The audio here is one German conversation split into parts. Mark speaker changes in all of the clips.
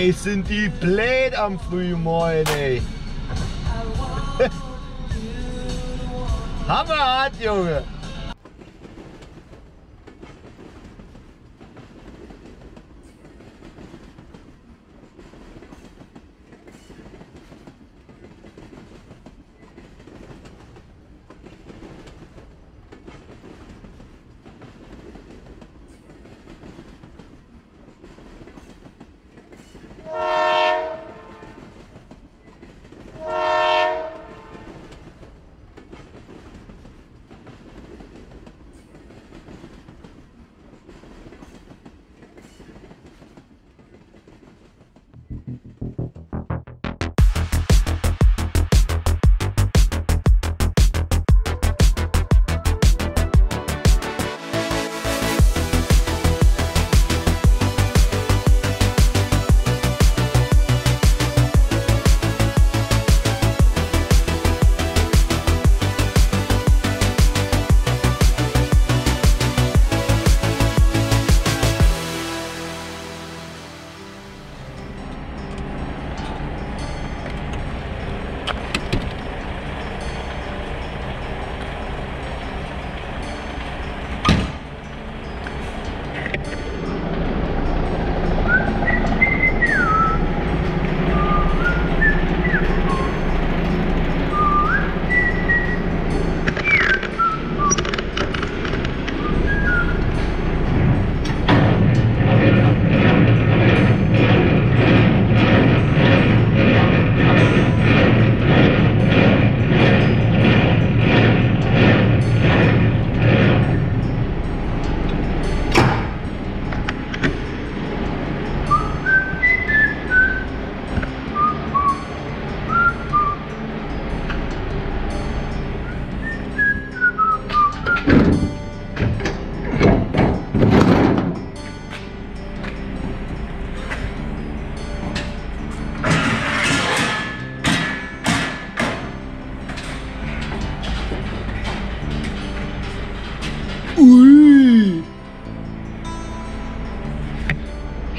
Speaker 1: ey, sind die blöd am frühen ey. Hammerhart, Junge.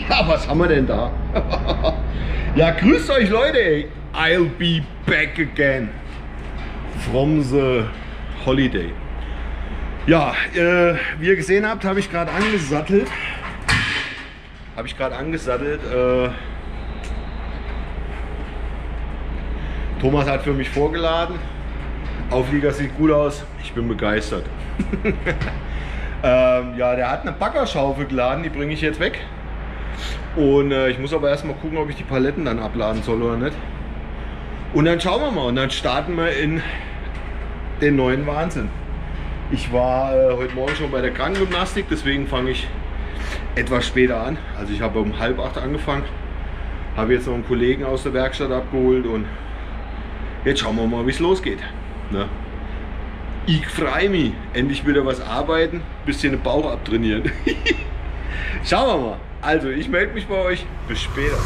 Speaker 1: Ja, was haben wir denn da? ja, grüßt euch Leute. I'll be back again from the holiday. Ja, äh, wie ihr gesehen habt, habe ich gerade angesattelt. Habe ich gerade angesattelt. Äh, Thomas hat für mich vorgeladen. Auflieger sieht gut aus. Ich bin begeistert. ähm, ja, der hat eine Baggerschaufel geladen. Die bringe ich jetzt weg. Und äh, ich muss aber erstmal gucken, ob ich die Paletten dann abladen soll oder nicht. Und dann schauen wir mal. Und dann starten wir in den neuen Wahnsinn. Ich war äh, heute Morgen schon bei der Krankengymnastik, deswegen fange ich etwas später an. Also ich habe um halb acht angefangen, habe jetzt noch einen Kollegen aus der Werkstatt abgeholt und jetzt schauen wir mal, wie es losgeht. Ne? Ich freue mich, endlich wieder was arbeiten, bisschen den Bauch abtrainieren. schauen wir mal. Also ich melde mich bei euch. Bis später.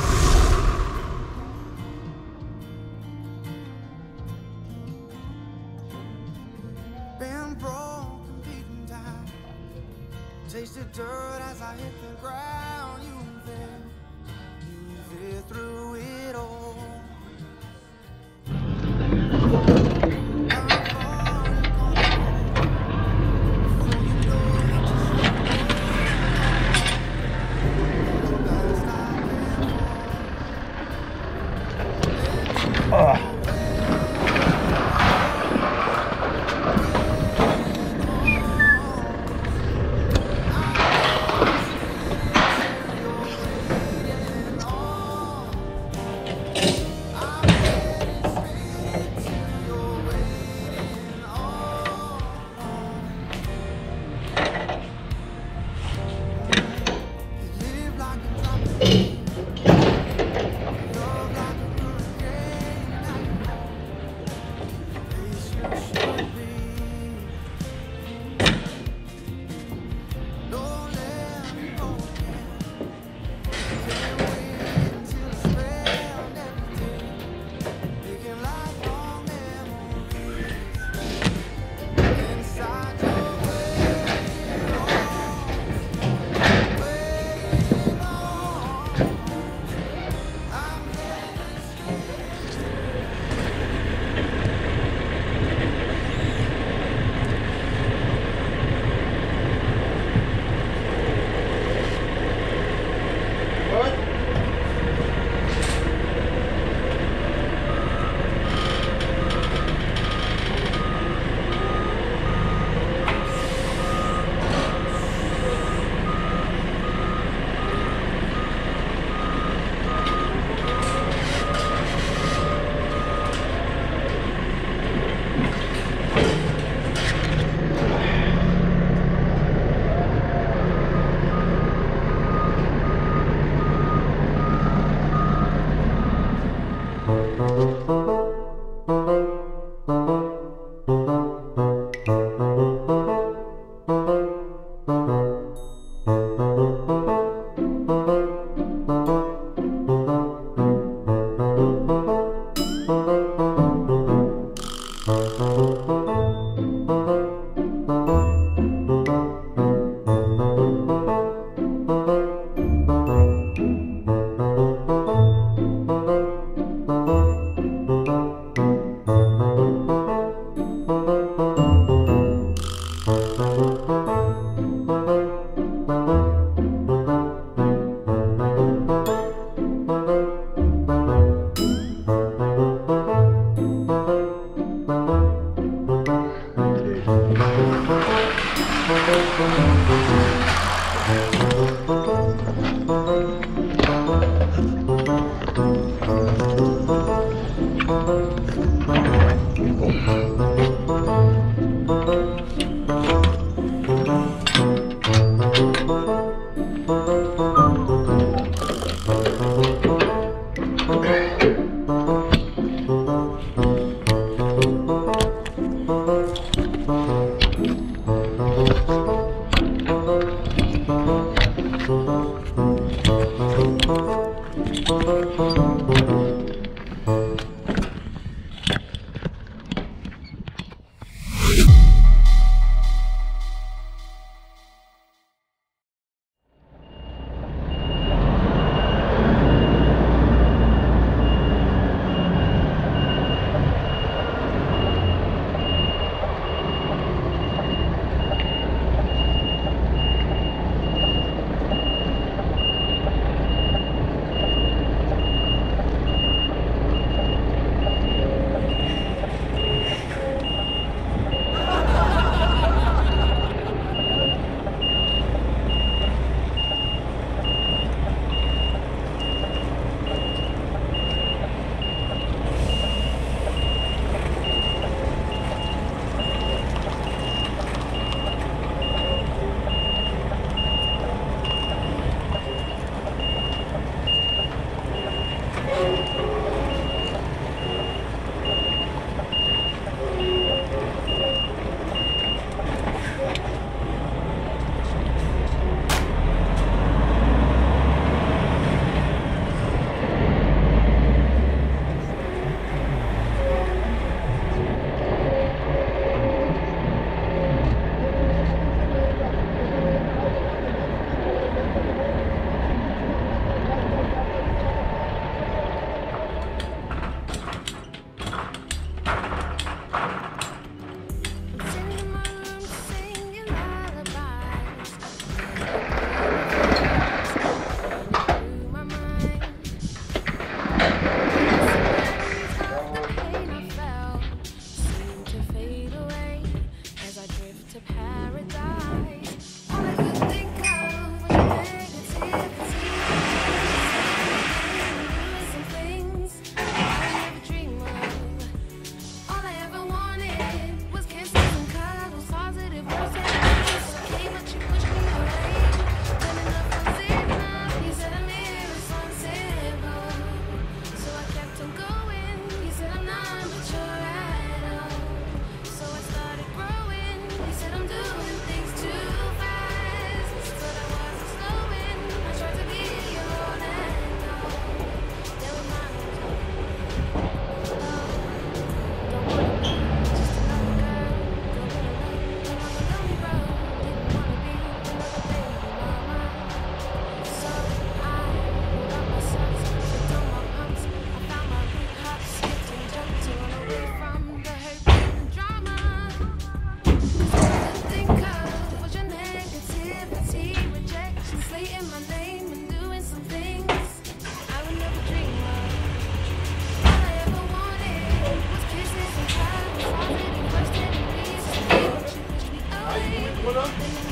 Speaker 2: Quando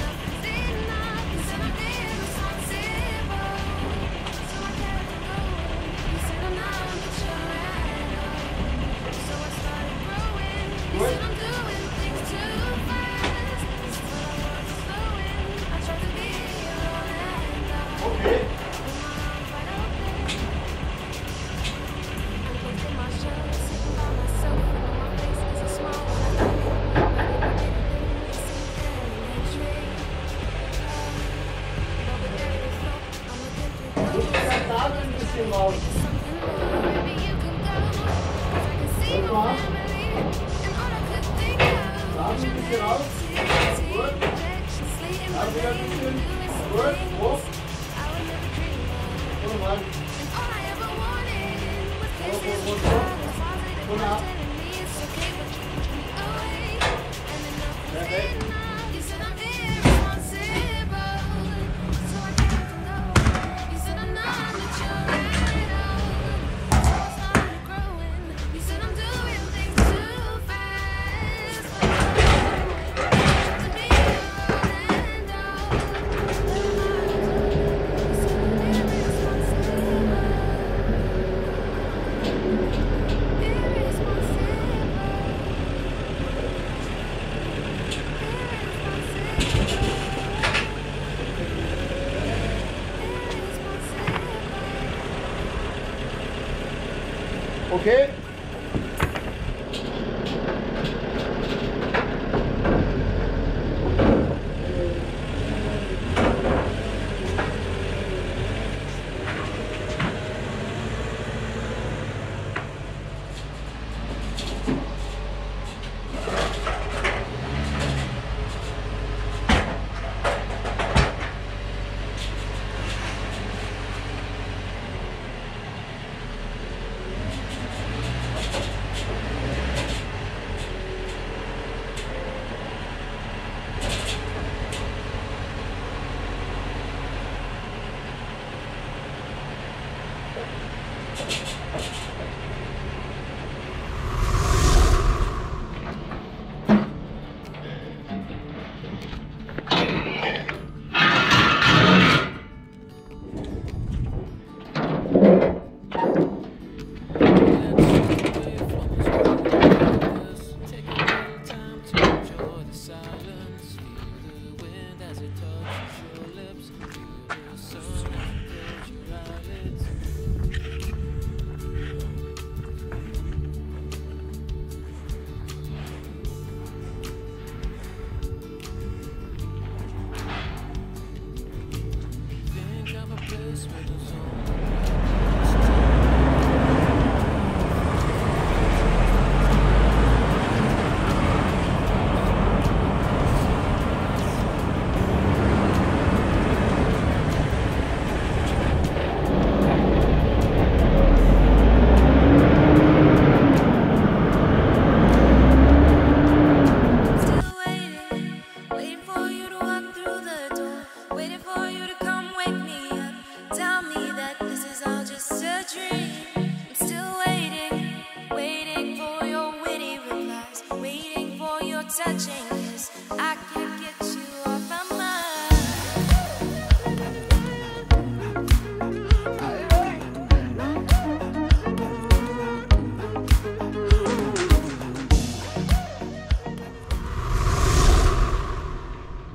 Speaker 1: Okay.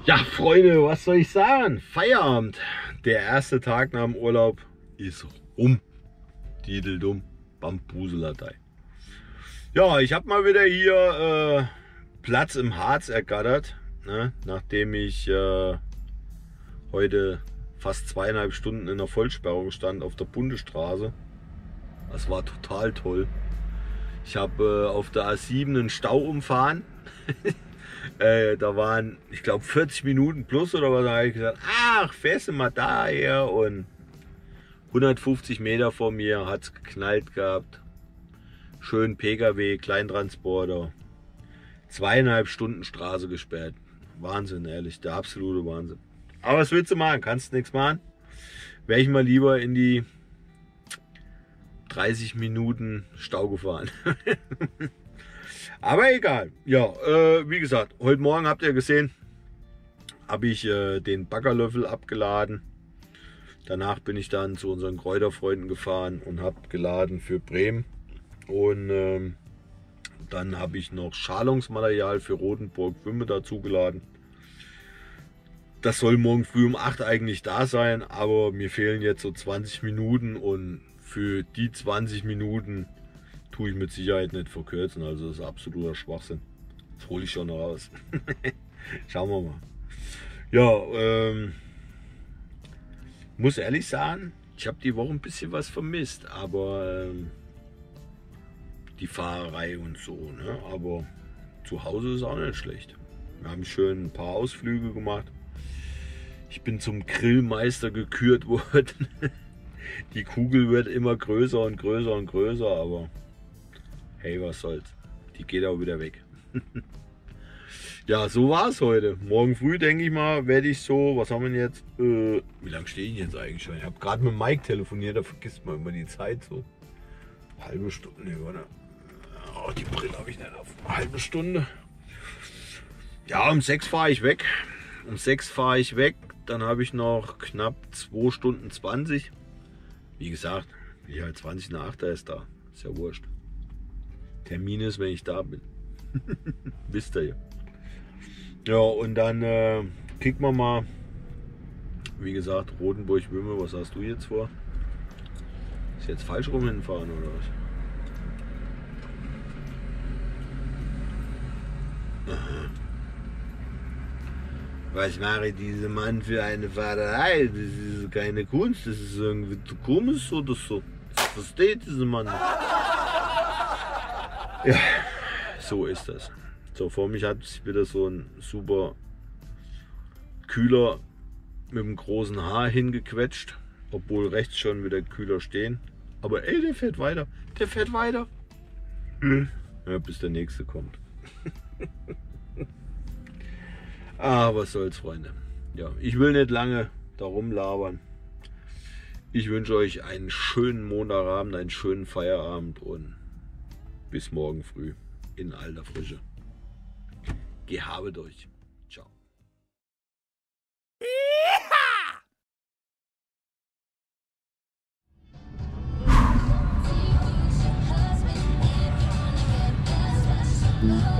Speaker 1: Ja, Freunde, was soll ich sagen? Feierabend. Der erste Tag nach dem Urlaub ist rum. Dideldum, Bambuselatei. Ja, ich habe mal wieder hier äh, Platz im Harz ergattert, ne? nachdem ich äh, heute fast zweieinhalb Stunden in der Vollsperrung stand auf der Bundesstraße. Das war total toll. Ich habe äh, auf der A7 einen Stau umfahren. Äh, da waren, ich glaube, 40 Minuten plus oder was. Da habe ich gesagt, ach, fährst du mal daher? Und 150 Meter vor mir hat es geknallt gehabt. Schön PKW, Kleintransporter. Zweieinhalb Stunden Straße gesperrt. Wahnsinn, ehrlich, der absolute Wahnsinn. Aber was willst du machen? Kannst nichts machen. Wäre ich mal lieber in die 30 Minuten Stau gefahren. Aber egal. Ja, äh, wie gesagt, heute Morgen habt ihr gesehen, habe ich äh, den Baggerlöffel abgeladen. Danach bin ich dann zu unseren Kräuterfreunden gefahren und habe geladen für Bremen. Und ähm, dann habe ich noch Schalungsmaterial für Rotenburg Wümme dazu geladen. Das soll morgen früh um 8 eigentlich da sein, aber mir fehlen jetzt so 20 Minuten und für die 20 Minuten tue ich mit Sicherheit nicht verkürzen. Also das ist absoluter Schwachsinn. Das hole ich schon raus. Schauen wir mal. Ja, ähm, muss ehrlich sagen, ich habe die Woche ein bisschen was vermisst, aber ähm, die Fahrerei und so. Ne? Aber zu Hause ist auch nicht schlecht. Wir haben schön ein paar Ausflüge gemacht. Ich bin zum Grillmeister gekürt worden. Die Kugel wird immer größer und größer und größer, aber hey, was soll's. Die geht auch wieder weg. ja, so war's heute. Morgen früh, denke ich mal, werde ich so, was haben wir denn jetzt? Äh, wie lange stehe ich jetzt eigentlich schon? Ich habe gerade mit Mike telefoniert, da vergisst man immer die Zeit so. Halbe Stunde, nee, warte. Oh, die Brille habe ich nicht auf. Halbe Stunde. Ja, um sechs fahre ich weg. Um sechs fahre ich weg. Dann habe ich noch knapp 2 Stunden 20. Wie gesagt, ich halt 20 nach 8 ist da. Ist ja wurscht. Termin ist, wenn ich da bin. Wisst ihr ja. Ja, und dann äh, kicken wir mal. Wie gesagt, Rotenburg-Wümme, was hast du jetzt vor? Ist jetzt falsch rum hinfahren oder was? Was mache dieser Mann für eine Fahrerei? Das ist keine Kunst, das ist irgendwie zu komisch oder so. Das versteht dieser Mann nicht. Ja, so ist das. So, vor mich hat sich wieder so ein super Kühler mit einem großen Haar hingequetscht. Obwohl rechts schon wieder Kühler stehen. Aber ey, der fährt weiter. Der fährt weiter. Ja, bis der nächste kommt. Ah, was soll's, Freunde. Ja, ich will nicht lange darum labern. Ich wünsche euch einen schönen Montagabend, einen schönen Feierabend und bis morgen früh in alter Frische. Gehabet euch. Ciao. Willst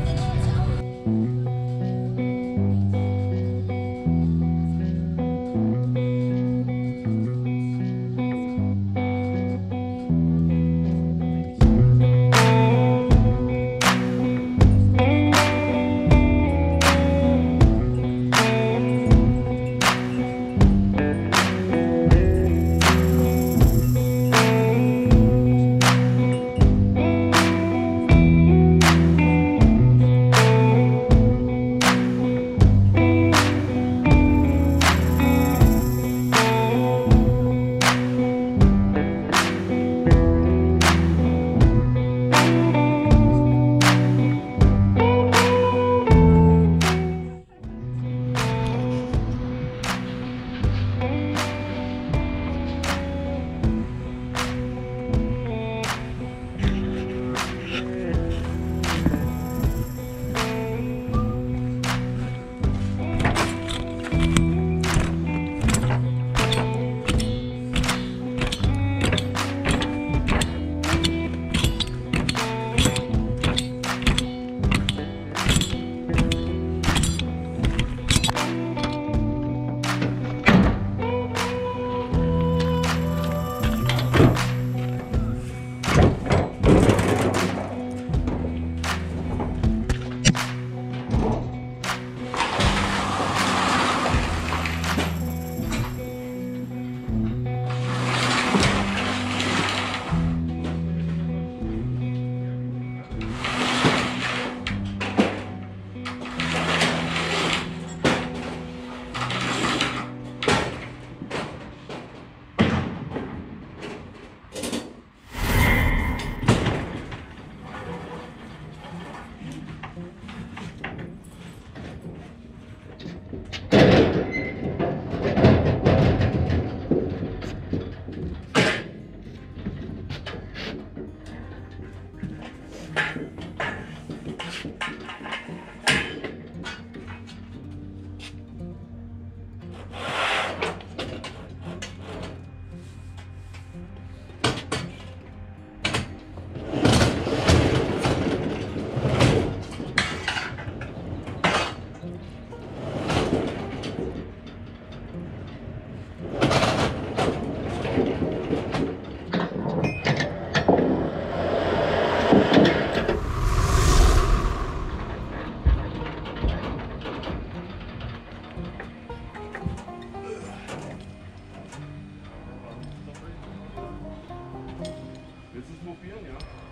Speaker 1: du es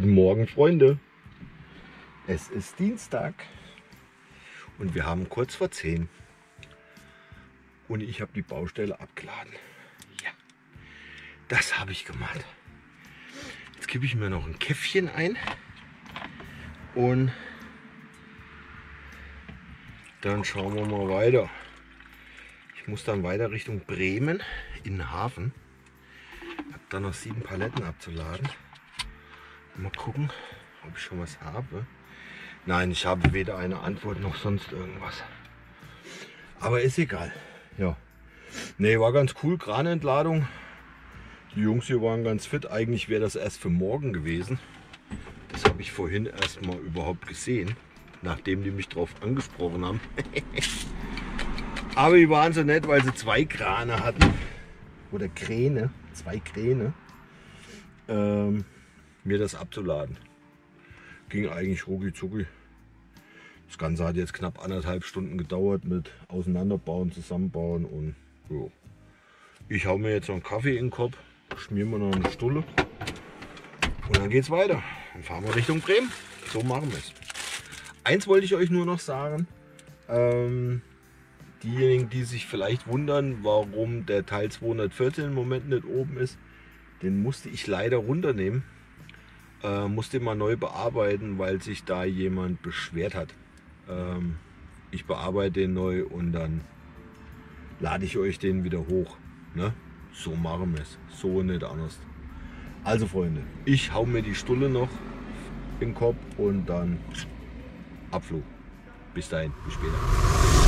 Speaker 1: Guten Morgen, Freunde. Es ist Dienstag und wir haben kurz vor 10. Und ich habe die Baustelle abgeladen. Ja, das habe ich gemacht. Jetzt gebe ich mir noch ein Käffchen ein und dann schauen wir mal weiter. Ich muss dann weiter Richtung Bremen in den Hafen. Habe dann noch sieben Paletten abzuladen. Mal gucken, ob ich schon was habe. Nein, ich habe weder eine Antwort noch sonst irgendwas. Aber ist egal. Ja. Nee, war ganz cool. Kranentladung. Die Jungs hier waren ganz fit. Eigentlich wäre das erst für morgen gewesen. Das habe ich vorhin erst mal überhaupt gesehen. Nachdem die mich drauf angesprochen haben. Aber die waren so nett, weil sie zwei Krane hatten. Oder Kräne. Zwei Kräne. Ähm, mir das abzuladen. Ging eigentlich rucki zucki. Das Ganze hat jetzt knapp anderthalb Stunden gedauert mit Auseinanderbauen, Zusammenbauen und jo. Ich hau mir jetzt noch einen Kaffee in den Kopf, schmier mir noch eine Stulle und dann geht's weiter. Dann fahren wir Richtung Bremen. So machen wir es. Eins wollte ich euch nur noch sagen. Ähm, diejenigen, die sich vielleicht wundern, warum der Teil 214 im Moment nicht oben ist, den musste ich leider runternehmen äh, musste mal neu bearbeiten, weil sich da jemand beschwert hat. Ähm, ich bearbeite den neu und dann lade ich euch den wieder hoch. Ne? So machen wir es. So nicht anders. Also Freunde, ich hau mir die Stulle noch den Kopf und dann Abflug. Bis dahin, bis später.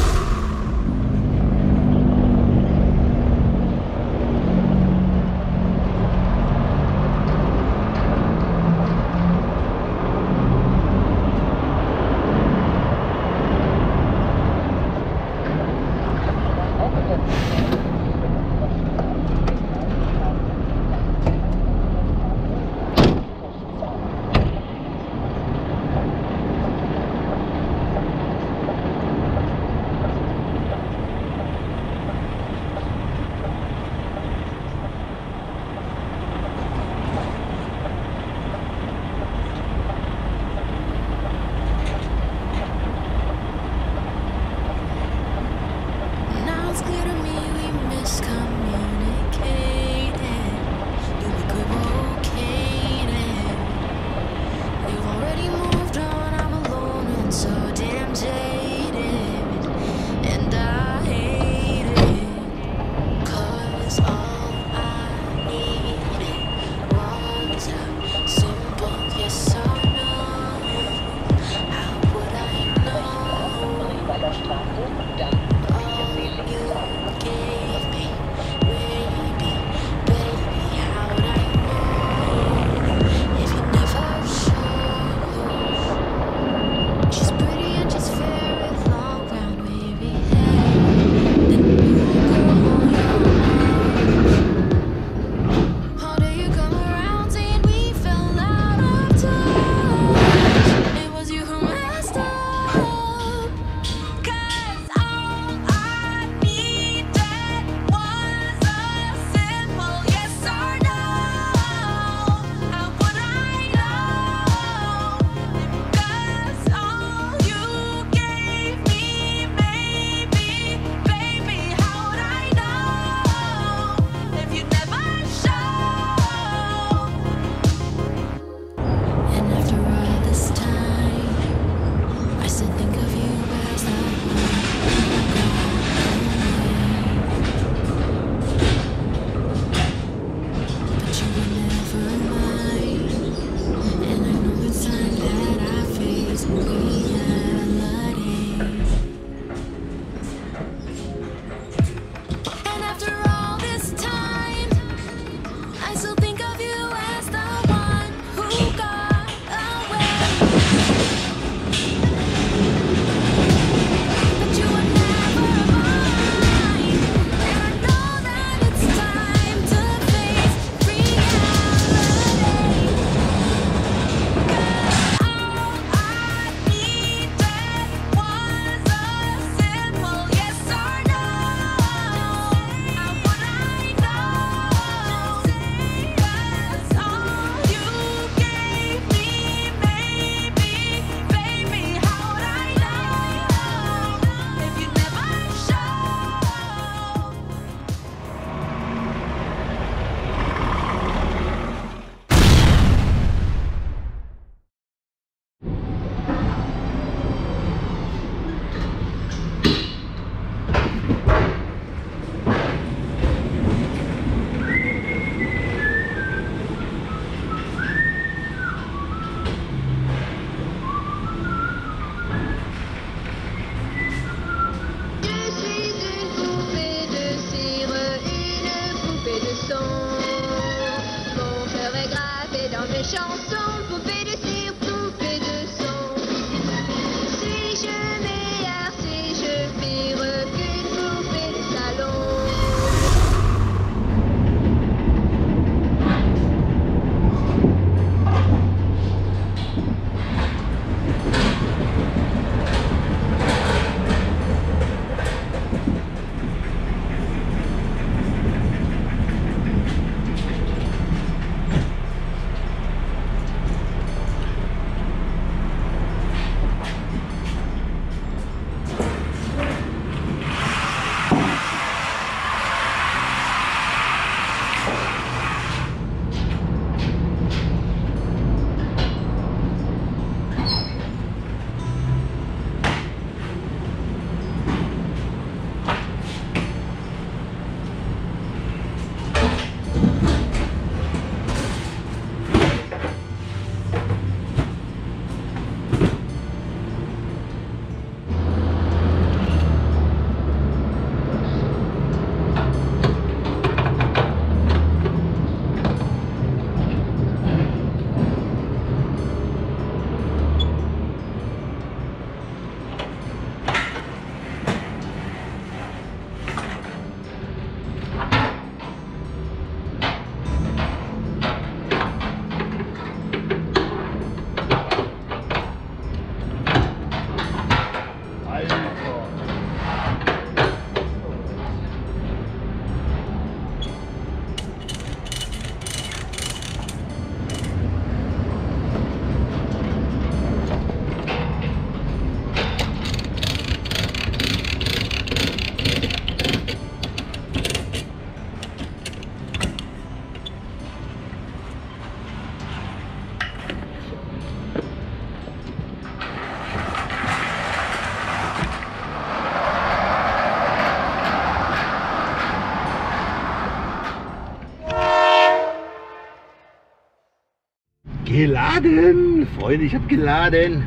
Speaker 1: Geladen, Freunde, ich habe geladen.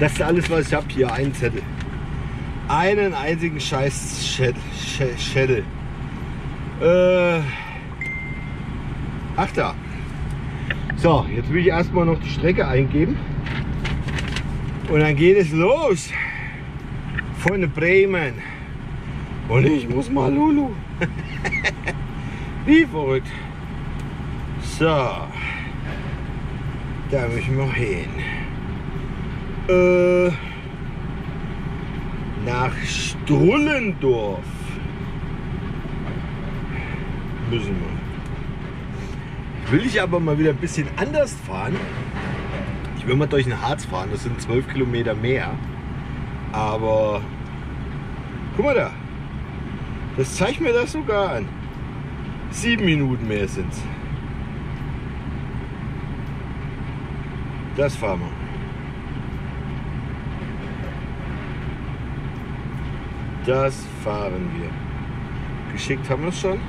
Speaker 1: Das ist alles, was ich habe. Hier einen Zettel. Einen einzigen Scheiß Schädel. Schä- Schädel. Äh, ach da. So, jetzt will ich erstmal noch die Strecke eingeben. Und dann geht es los. Von Bremen. Und ich muss mal Lulu. Wie verrückt. So. Da müssen wir hin. Äh, nach Strullendorf. Müssen wir. Will ich aber mal wieder ein bisschen anders fahren. Ich will mal durch den Harz fahren, das sind 12 Kilometer mehr. Aber guck mal da. Das zeigt mir das sogar an. Sieben Minuten mehr sind's. Das fahren wir. Das fahren wir. Geschickt haben wir es schon.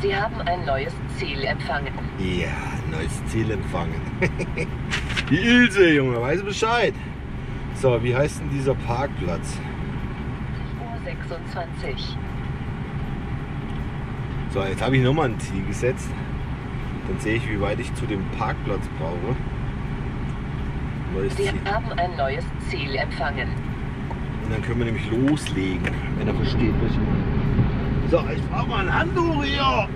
Speaker 3: Sie haben ein neues Ziel empfangen.
Speaker 1: Ja, neues Ziel empfangen. Die Ilse, Junge, weiß Bescheid. So, wie heißt denn dieser Parkplatz?
Speaker 3: Uhr 26.
Speaker 1: So, jetzt habe ich nochmal ein Ziel gesetzt. Dann sehe ich, wie weit ich zu dem Parkplatz brauche. Neues
Speaker 3: Sie
Speaker 1: Ziel.
Speaker 3: haben ein neues Ziel empfangen.
Speaker 1: Und dann können wir nämlich loslegen, wenn er versteht, was ich meine. So, ich brauche mal ein Handtuch hier.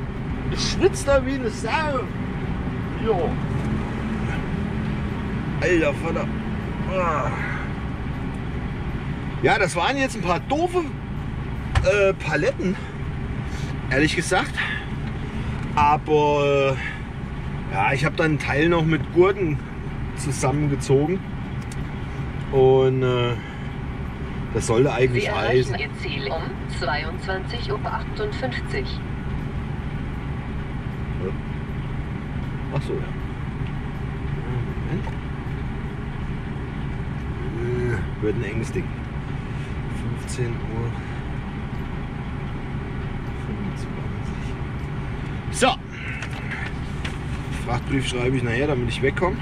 Speaker 1: Ich schwitze da wie eine Sau. Jo. Alter Vater. Ah. Ja, das waren jetzt ein paar doofe äh, Paletten, ehrlich gesagt. Aber äh, ja, ich habe dann einen Teil noch mit Gurten zusammengezogen. Und äh, das sollte eigentlich
Speaker 3: erreichen
Speaker 1: heißen.
Speaker 3: Ihr Ziel um 22.58 Uhr.
Speaker 1: Ach so, ja. Moment. Äh, Wird ein enges Ding. 15 Uhr. 25. So. Frachtbrief schreibe ich nachher, damit ich wegkomme.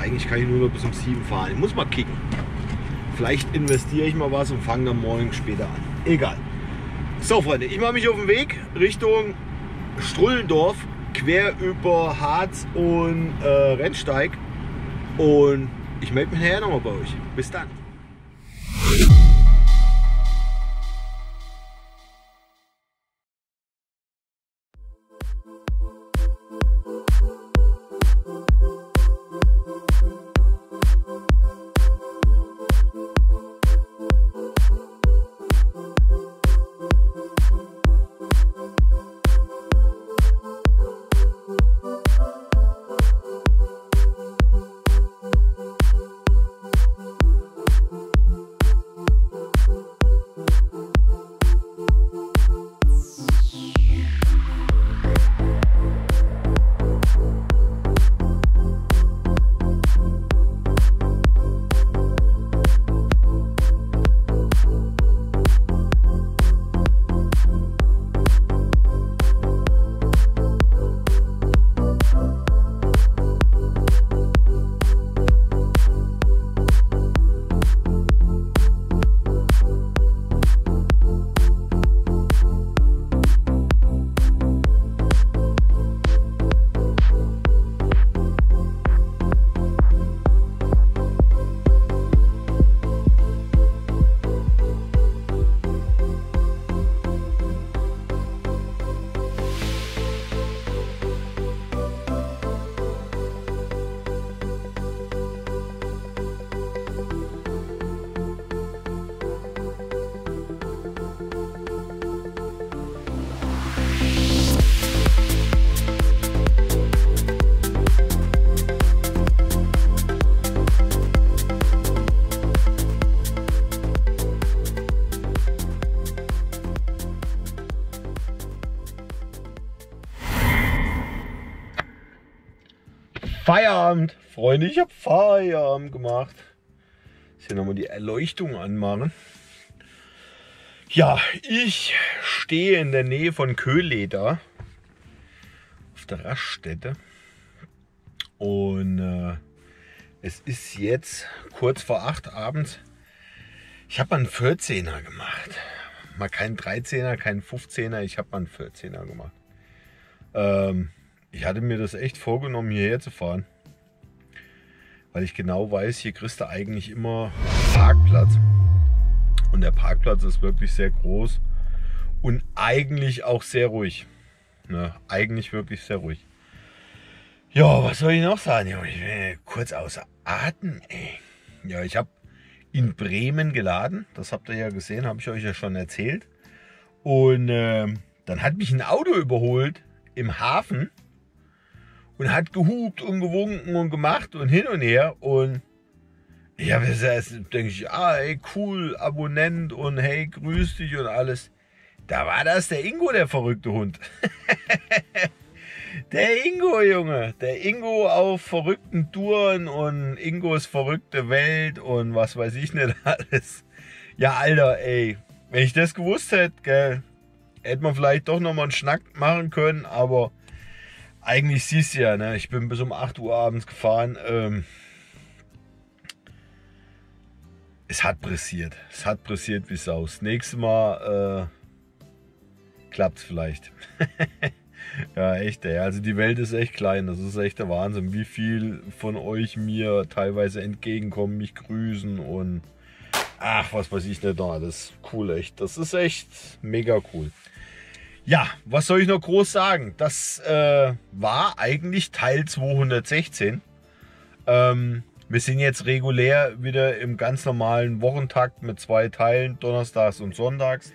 Speaker 1: Eigentlich kann ich nur noch bis um 7 fahren. Ich muss mal kicken. Vielleicht investiere ich mal was und fange dann morgen später an. Egal. So, Freunde, ich mache mich auf den Weg Richtung Strullendorf, quer über Harz und äh, Rennsteig. Und ich melde mich nachher nochmal bei euch. Bis dann. Freunde, ich habe Feierabend gemacht. Jetzt hier nochmal die Erleuchtung anmachen. Ja, ich stehe in der Nähe von Köhleder auf der Raststätte. Und äh, es ist jetzt kurz vor 8 abends. Ich habe einen 14er gemacht. Mal keinen 13er, keinen 15er, ich habe mal einen 14er gemacht. Ähm, ich hatte mir das echt vorgenommen, hierher zu fahren. Weil ich genau weiß, hier kriegst du eigentlich immer Parkplatz. Und der Parkplatz ist wirklich sehr groß und eigentlich auch sehr ruhig. Ne? Eigentlich wirklich sehr ruhig. Ja, was soll ich noch sagen? Ich bin kurz außer Atem. Ey. Ja, ich habe in Bremen geladen. Das habt ihr ja gesehen, habe ich euch ja schon erzählt. Und ähm, dann hat mich ein Auto überholt im Hafen und hat gehupt und gewunken und gemacht und hin und her. Und ja, das denke ich, ah, ey, cool, Abonnent und hey, grüß dich und alles. Da war das der Ingo, der verrückte Hund. der Ingo, Junge. Der Ingo auf verrückten Touren und Ingos verrückte Welt und was weiß ich nicht alles. Ja, Alter, ey. Wenn ich das gewusst hätte, gell, hätte man vielleicht doch nochmal einen Schnack machen können, aber eigentlich siehst du ja, ne, ich bin bis um 8 Uhr abends gefahren. Ähm, es hat pressiert. Es hat pressiert wie Saus. Nächstes Mal äh, klappt es vielleicht. ja, echt, ey. Also die Welt ist echt klein. Das ist echt der Wahnsinn, wie viel von euch mir teilweise entgegenkommen, mich grüßen und ach, was weiß ich nicht noch alles. Cool, echt. Das ist echt mega cool. Ja, was soll ich noch groß sagen? Das äh, war eigentlich Teil 216. Ähm, wir sind jetzt regulär wieder im ganz normalen Wochentakt mit zwei Teilen, Donnerstags und Sonntags.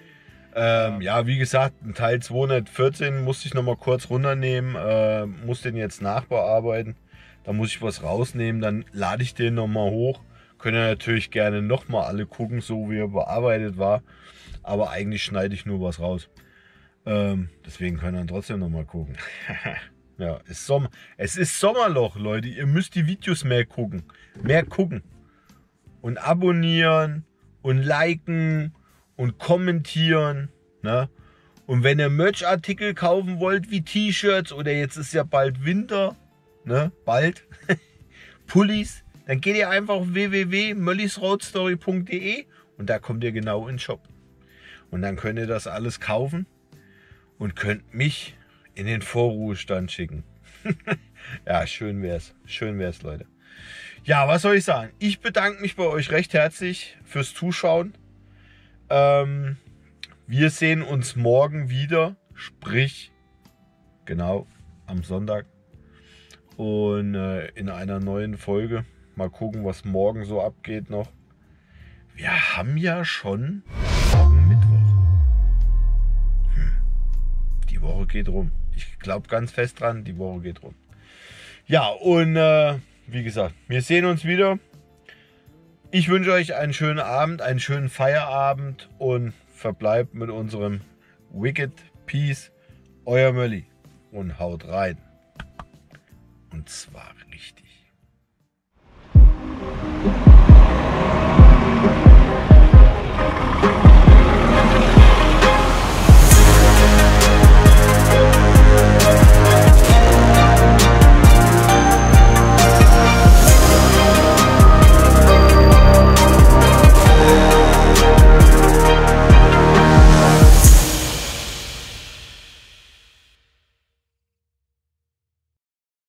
Speaker 1: Ähm, ja, wie gesagt, Teil 214 musste ich noch mal kurz runternehmen, äh, muss den jetzt nachbearbeiten. Da muss ich was rausnehmen, dann lade ich den noch mal hoch. Können ja natürlich gerne noch mal alle gucken, so wie er bearbeitet war. Aber eigentlich schneide ich nur was raus. Ähm, deswegen können wir trotzdem noch mal gucken. ja, ist Sommer. Es ist Sommerloch, Leute. Ihr müsst die Videos mehr gucken. Mehr gucken. Und abonnieren und liken und kommentieren. Ne? Und wenn ihr Merch-Artikel kaufen wollt, wie T-Shirts oder jetzt ist ja bald Winter, ne? bald, Pullis, dann geht ihr einfach auf www.möllisroadstory.de und da kommt ihr genau in den Shop. Und dann könnt ihr das alles kaufen und könnt mich in den Vorruhestand schicken. ja, schön wär's. Schön wär's, Leute. Ja, was soll ich sagen? Ich bedanke mich bei euch recht herzlich fürs Zuschauen. Ähm, wir sehen uns morgen wieder, sprich genau am Sonntag und äh, in einer neuen Folge. Mal gucken, was morgen so abgeht noch. Wir haben ja schon Die Woche geht rum. Ich glaube ganz fest dran, die Woche geht rum. Ja, und äh, wie gesagt, wir sehen uns wieder. Ich wünsche euch einen schönen Abend, einen schönen Feierabend und verbleibt mit unserem Wicked Peace. Euer Mölli und haut rein. Und zwar.